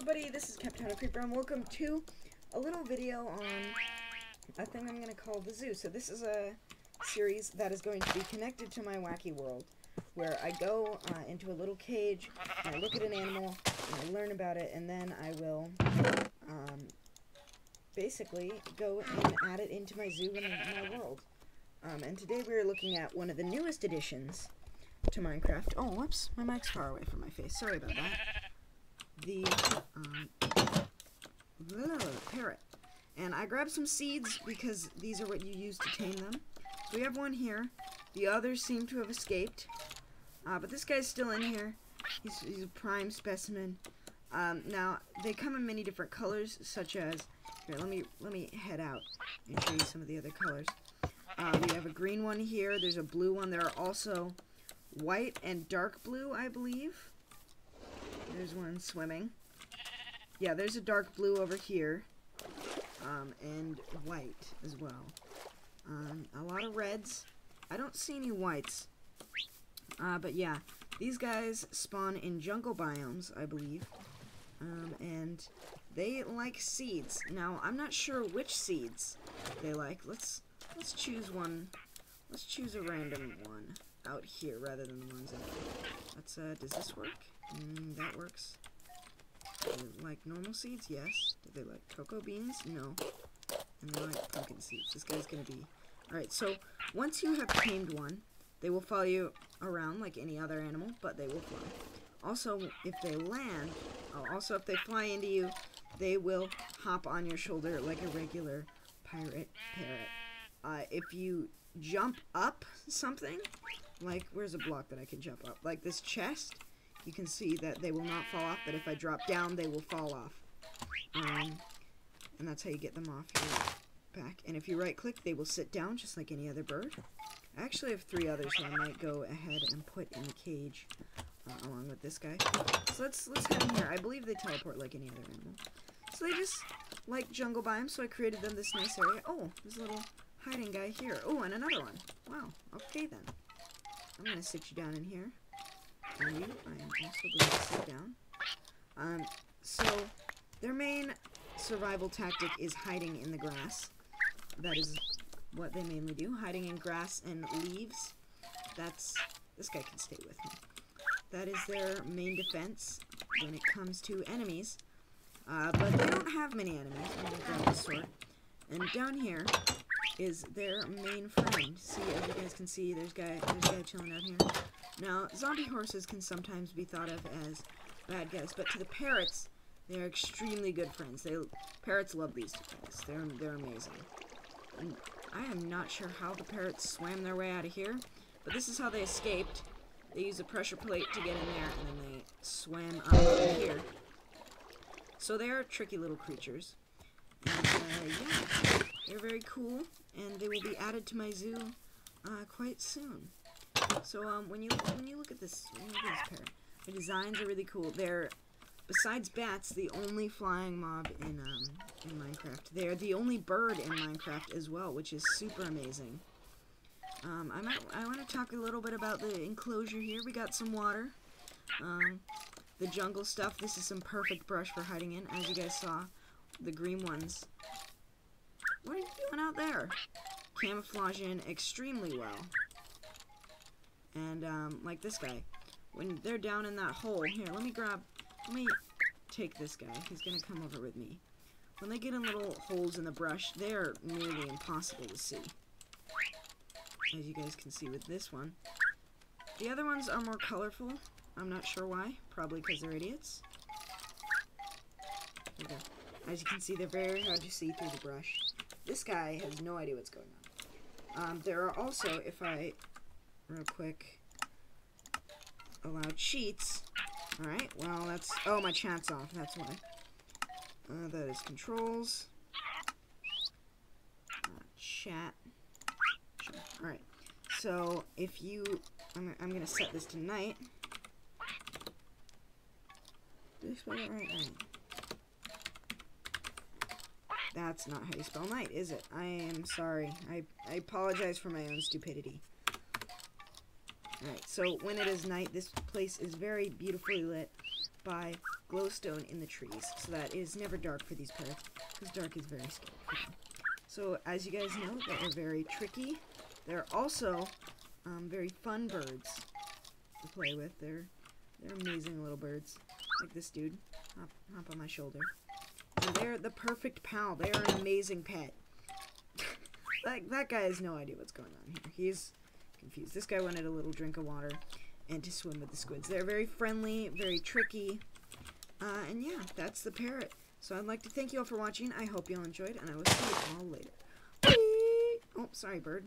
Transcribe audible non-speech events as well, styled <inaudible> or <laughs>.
everybody, this is Capitano Creeper and welcome to a little video on a thing I'm going to call the zoo. So this is a series that is going to be connected to my wacky world, where I go uh, into a little cage, and I look at an animal, and I learn about it, and then I will um, basically go and add it into my zoo and my world. Um, and today we're looking at one of the newest additions to Minecraft. Oh, whoops, my mic's far away from my face. Sorry about that the um, parrot. And I grabbed some seeds because these are what you use to tame them. So we have one here. The others seem to have escaped. Uh, but this guy's still in here. He's, he's a prime specimen. Um, now, they come in many different colors, such as... Here, let me, let me head out and show you some of the other colors. Uh, we have a green one here. There's a blue one. There are also white and dark blue, I believe. There's one swimming. Yeah, there's a dark blue over here. Um, and white as well. Um, a lot of reds. I don't see any whites. Uh, but yeah, these guys spawn in jungle biomes, I believe. Um, and they like seeds. Now, I'm not sure which seeds they like. Let's let's choose one. Let's choose a random one out here rather than the ones in here. Let's, uh, does this work? Mm, that works. like normal seeds? Yes. Do they like cocoa beans? No. And they like pumpkin seeds. This guy's gonna be... Alright, so once you have tamed one, they will follow you around like any other animal, but they will fly. Also, if they land, oh, also if they fly into you, they will hop on your shoulder like a regular pirate parrot. Uh, if you jump up something, like, where's a block that I can jump up? Like this chest, you can see that they will not fall off, but if I drop down, they will fall off. Um, and that's how you get them off your back. And if you right click, they will sit down just like any other bird. I actually have three others who I might go ahead and put in the cage uh, along with this guy. So let's let's head in here. I believe they teleport like any other animal. So they just like jungle biomes, so I created them this nice area. Oh, there's a little hiding guy here. Oh, and another one. Wow. Okay then. I'm gonna sit you down in here I am also going to sit down. Um, so, their main survival tactic is hiding in the grass. That is what they mainly do, hiding in grass and leaves. That's, this guy can stay with me. That is their main defense when it comes to enemies. Uh, but they don't have many enemies. And down here is their main friend. See, as you guys can see, there's guy, there's guy chilling out here. Now, zombie horses can sometimes be thought of as bad guys, but to the parrots, they're extremely good friends. They parrots love these guys. They're they're amazing. And I am not sure how the parrots swam their way out of here, but this is how they escaped. They used a pressure plate to get in there, and then they swam up here. So they are tricky little creatures. And, uh, yeah, they're very cool, and they will be added to my zoo uh, quite soon. So um, when you when you look at this, look at this pair, the designs are really cool. They're besides bats, the only flying mob in um, in Minecraft. They're the only bird in Minecraft as well, which is super amazing. Um, I might I want to talk a little bit about the enclosure here. We got some water, um, the jungle stuff. This is some perfect brush for hiding in, as you guys saw. The green ones. What are you doing out there? Camouflaging extremely well. And, um, like this guy. When they're down in that hole, here, let me grab, let me take this guy. He's gonna come over with me. When they get in little holes in the brush, they are nearly impossible to see. As you guys can see with this one. The other ones are more colorful. I'm not sure why. Probably because they're idiots. As you can see, they're very hard to see through the brush. This guy has no idea what's going on. Um, there are also, if I real quick. Allow cheats. Alright, well, that's... Oh, my chat's off. That's why. Uh, that is controls. Uh, chat. Sure. Alright. So, if you... I'm, I'm to set this to night. Right? right? That's not how you spell night, is it? I am sorry. I, I apologize for my own stupidity. Alright, so when it is night, this place is very beautifully lit by glowstone in the trees so that it is never dark for these parrots because dark is very scary. So as you guys know, they are very tricky. They're also um, very fun birds to play with. They're they're amazing little birds, like this dude. Hop, hop on my shoulder. And they're the perfect pal. They are an amazing pet. <laughs> that that guy has no idea what's going on here. He's confused. This guy wanted a little drink of water and to swim with the squids. They're very friendly, very tricky. Uh, and yeah, that's the parrot. So I'd like to thank you all for watching. I hope you all enjoyed, and I will see you all later. Oh, sorry, bird.